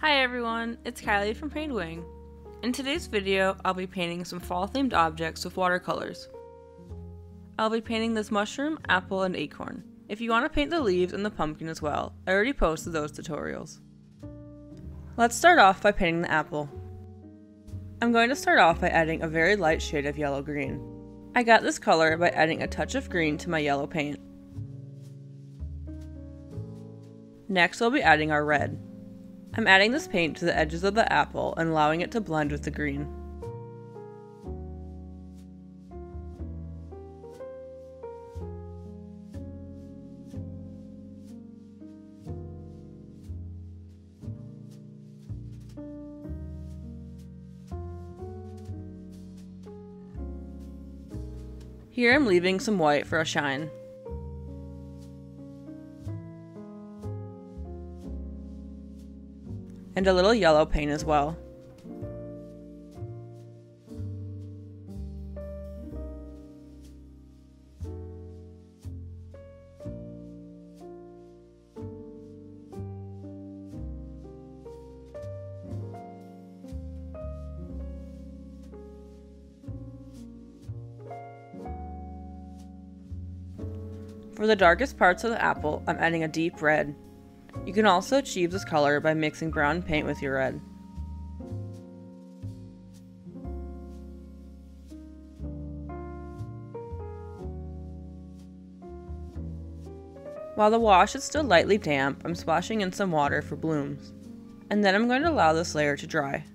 Hi everyone, it's Kylie from PaintedWing. In today's video, I'll be painting some fall-themed objects with watercolors. I'll be painting this mushroom, apple, and acorn. If you want to paint the leaves and the pumpkin as well, I already posted those tutorials. Let's start off by painting the apple. I'm going to start off by adding a very light shade of yellow-green. I got this color by adding a touch of green to my yellow paint. Next, we'll be adding our red. I'm adding this paint to the edges of the apple and allowing it to blend with the green. Here I'm leaving some white for a shine. And a little yellow paint as well. For the darkest parts of the apple, I'm adding a deep red. You can also achieve this color by mixing brown paint with your red. While the wash is still lightly damp, I'm splashing in some water for blooms. And then I'm going to allow this layer to dry.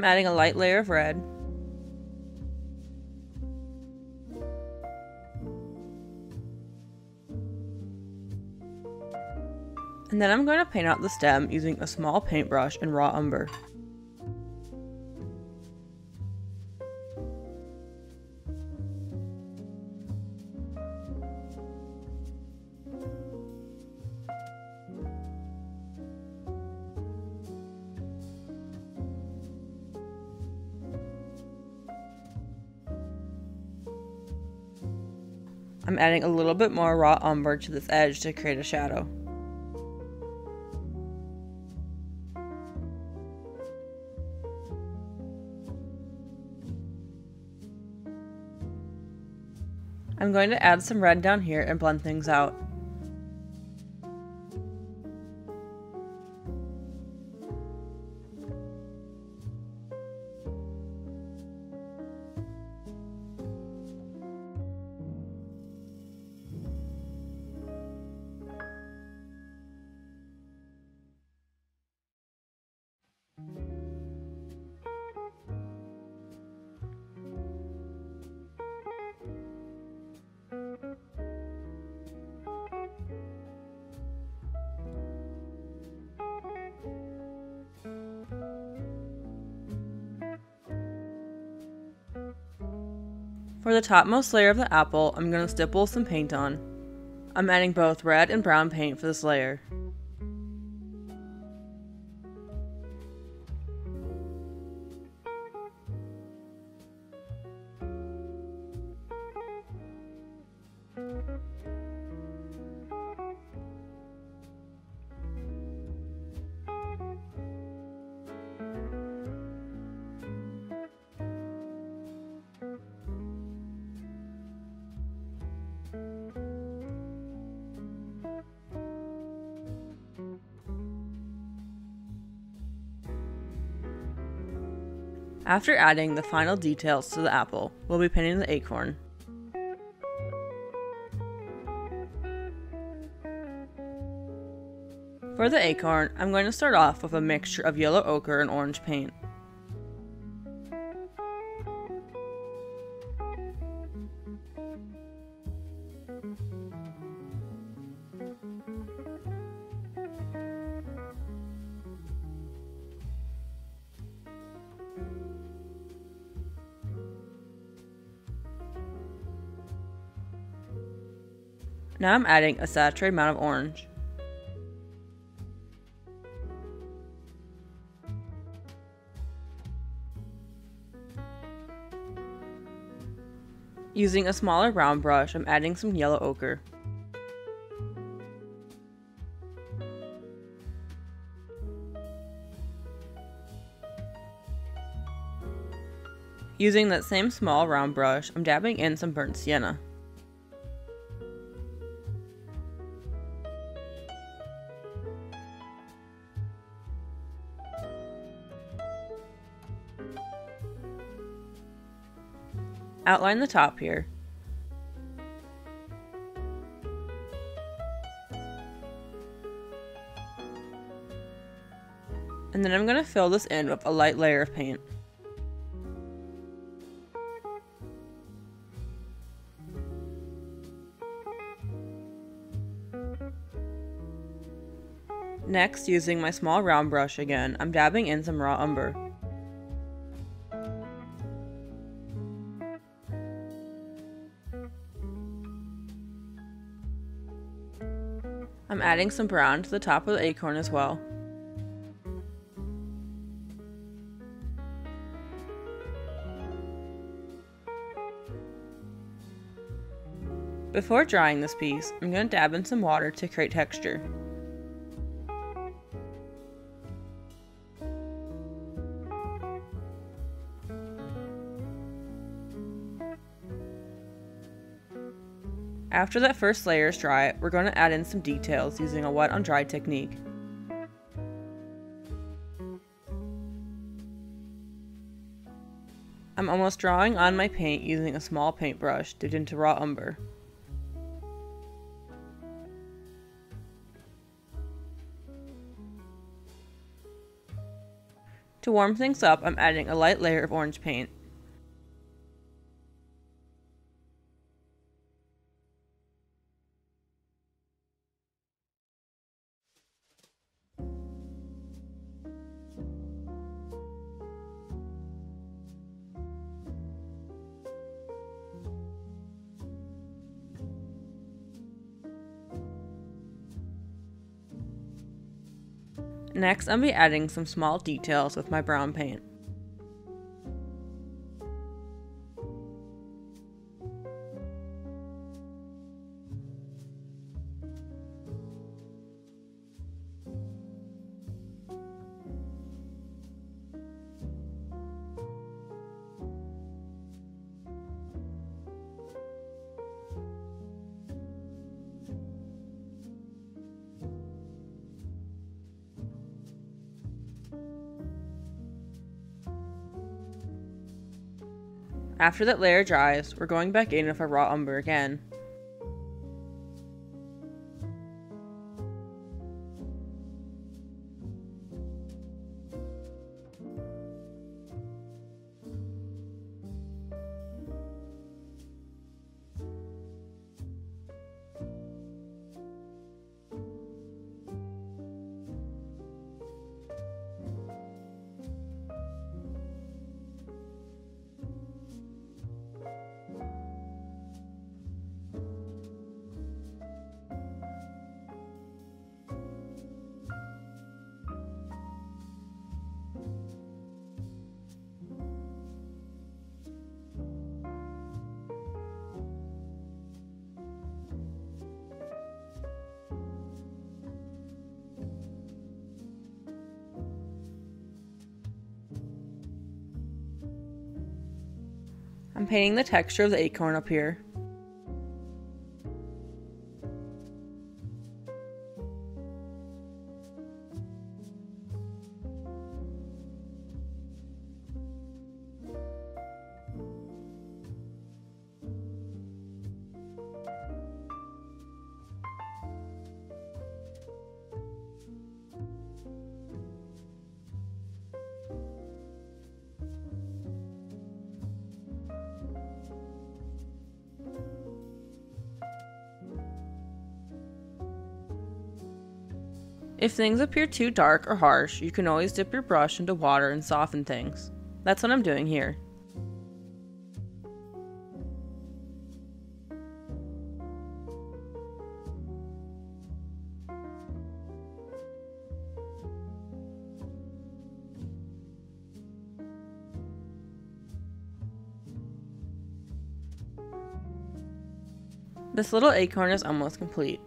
I'm adding a light layer of red. And then I'm going to paint out the stem using a small paintbrush and raw umber. Adding a little bit more raw umber to this edge to create a shadow. I'm going to add some red down here and blend things out. For the topmost layer of the apple, I'm going to stipple some paint on. I'm adding both red and brown paint for this layer. After adding the final details to the apple, we'll be painting the acorn. For the acorn, I'm going to start off with a mixture of yellow ochre and orange paint. Now I'm adding a saturated amount of orange. Using a smaller round brush, I'm adding some yellow ochre. Using that same small round brush, I'm dabbing in some burnt sienna. Outline the top here. And then I'm going to fill this in with a light layer of paint. Next, using my small round brush again, I'm dabbing in some raw umber. Adding some brown to the top of the acorn as well. Before drying this piece, I'm going to dab in some water to create texture. After that first layer is dry, we're going to add in some details using a wet on dry technique. I'm almost drawing on my paint using a small paintbrush dipped into raw umber. To warm things up, I'm adding a light layer of orange paint. Next, I'll be adding some small details with my brown paint. After that layer dries, we're going back in with our raw umber again. I'm painting the texture of the acorn up here. If things appear too dark or harsh, you can always dip your brush into water and soften things. That's what I'm doing here. This little acorn is almost complete.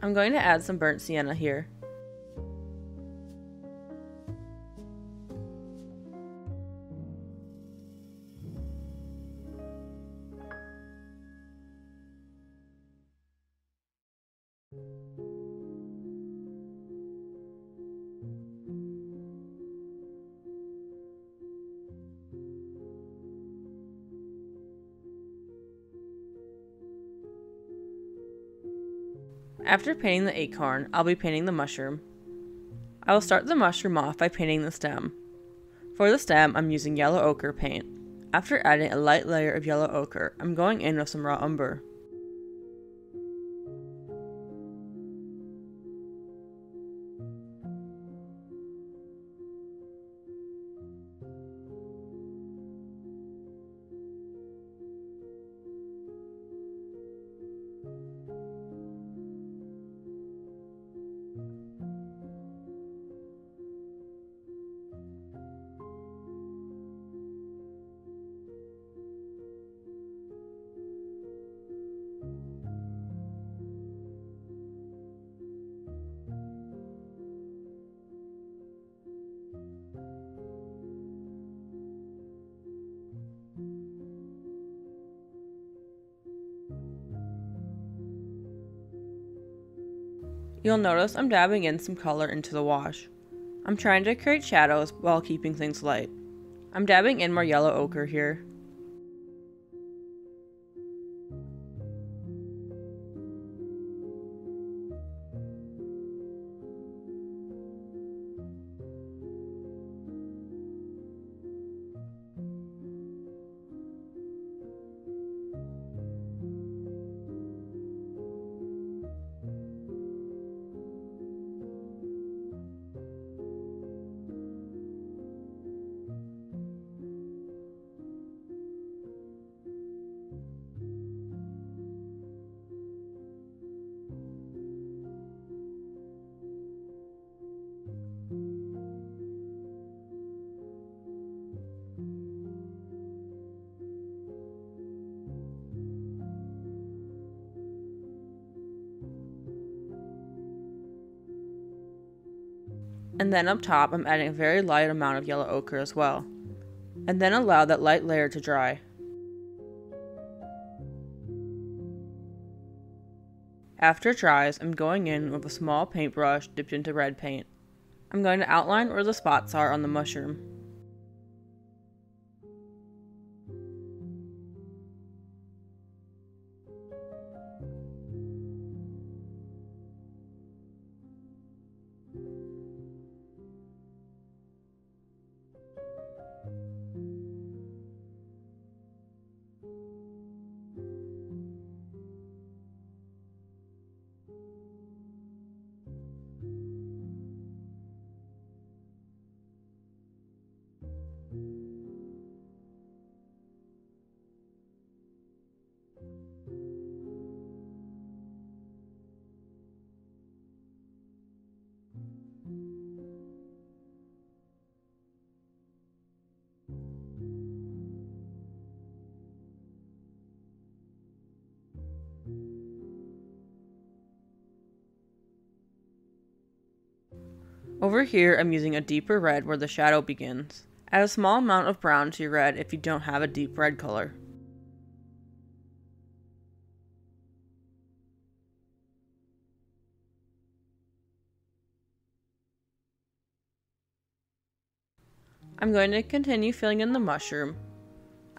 I'm going to add some burnt sienna here. After painting the acorn, I'll be painting the mushroom. I will start the mushroom off by painting the stem. For the stem, I'm using yellow ochre paint. After adding a light layer of yellow ochre, I'm going in with some raw umber. You'll notice I'm dabbing in some color into the wash. I'm trying to create shadows while keeping things light. I'm dabbing in more yellow ochre here. And then up top, I'm adding a very light amount of yellow ochre as well. And then allow that light layer to dry. After it dries, I'm going in with a small paintbrush dipped into red paint. I'm going to outline where the spots are on the mushroom. Over here, I'm using a deeper red where the shadow begins. Add a small amount of brown to your red if you don't have a deep red color. I'm going to continue filling in the mushroom.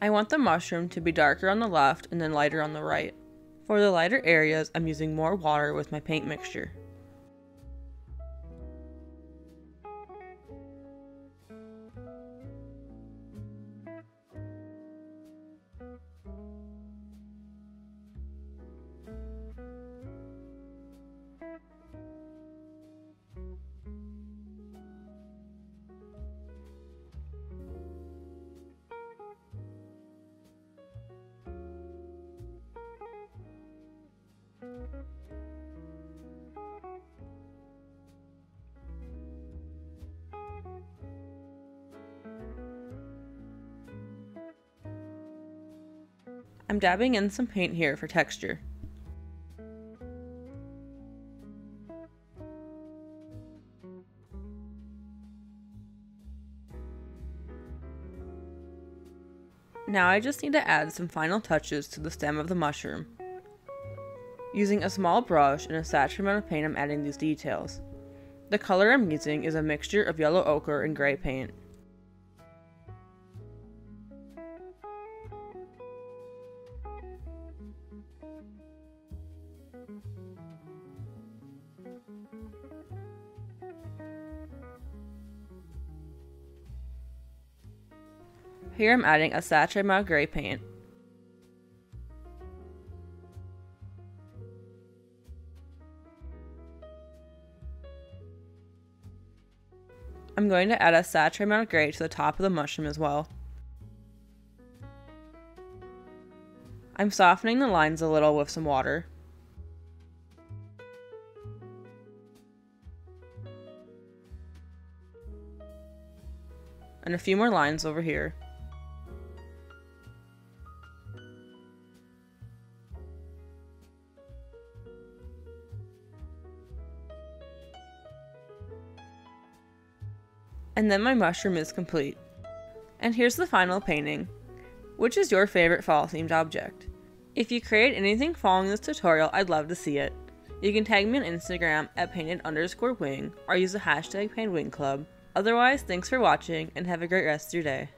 I want the mushroom to be darker on the left and then lighter on the right. For the lighter areas, I'm using more water with my paint mixture. I'm dabbing in some paint here for texture. Now I just need to add some final touches to the stem of the mushroom. Using a small brush and a saturated amount of paint I'm adding these details. The color I'm using is a mixture of yellow ochre and gray paint. Here I'm adding a saturated amount of gray paint. I'm going to add a saturated amount of gray to the top of the mushroom as well. I'm softening the lines a little with some water. And a few more lines over here. And then my mushroom is complete. And here's the final painting. Which is your favorite fall themed object? If you create anything following this tutorial, I'd love to see it. You can tag me on Instagram at painted underscore wing or use the hashtag paintedwingclub. Otherwise, thanks for watching and have a great rest of your day.